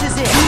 This is it.